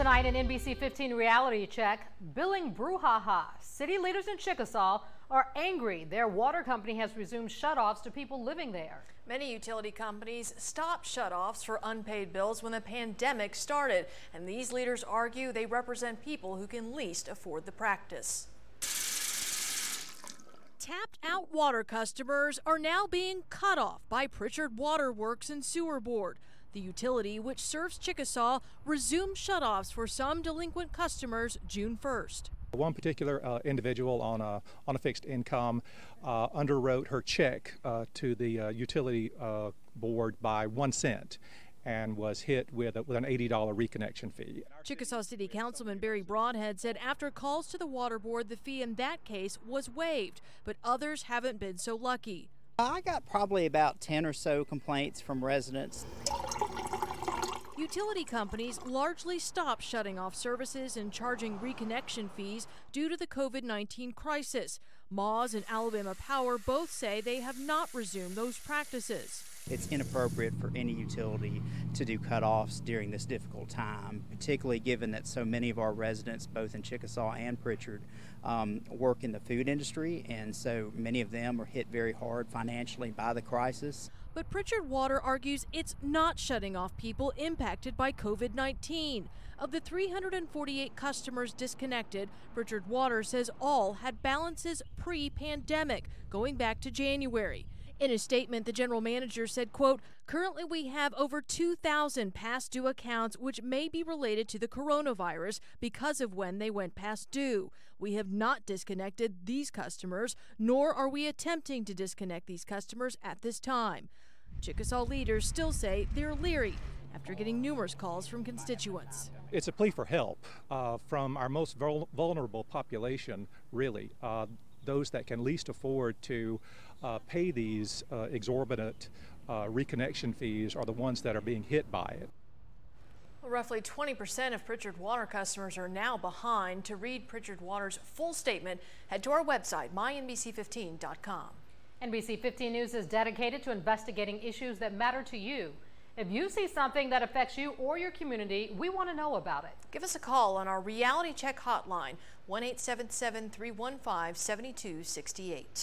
Tonight in NBC 15 Reality Check, billing brouhaha. City leaders in Chickasaw are angry their water company has resumed shutoffs to people living there. Many utility companies stopped shutoffs for unpaid bills when the pandemic started, and these leaders argue they represent people who can least afford the practice. Tapped out water customers are now being cut off by Prichard Waterworks and Sewer Board. The utility, which serves Chickasaw, resumed shutoffs for some delinquent customers June 1st. One particular uh, individual on a on a fixed income uh, underwrote her check uh, to the uh, utility uh, board by one cent and was hit with, a, with an $80 reconnection fee. Chickasaw City Councilman Barry Broadhead said after calls to the water board, the fee in that case was waived, but others haven't been so lucky. I got probably about 10 or so complaints from residents Utility companies largely stopped shutting off services and charging reconnection fees due to the COVID 19 crisis. MAWSS and Alabama Power both say they have not resumed those practices. It's inappropriate for any utility to do cutoffs during this difficult time, particularly given that so many of our residents, both in Chickasaw and Prichard, um, work in the food industry, and so many of them are hit very hard financially by the crisis. But Prichard Water argues it's not shutting off people impacted by COVID 19. Of the 348 customers disconnected, Prichard Water says all had balances pre pandemic, going back to January. In a statement, the general manager said, quote, currently we have over 2,000 past due accounts which may be related to the coronavirus because of when they went past due. We have not disconnected these customers, nor are we attempting to disconnect these customers at this time. Chickasaw leaders still say they're leery after getting numerous calls from constituents. It's a plea for help uh, from our most vul vulnerable population, really. Uh, those that can least afford to uh, pay these uh, exorbitant uh, reconnection fees are the ones that are being hit by it. Well, roughly 20% of Prichard Water customers are now behind. To read Prichard Water's full statement, head to our website, mynbc15.com. NBC 15 News is dedicated to investigating issues that matter to you. If you see something that affects you or your community, we want to know about it. Give us a call on our Reality Check hotline, 1 877 315 7268.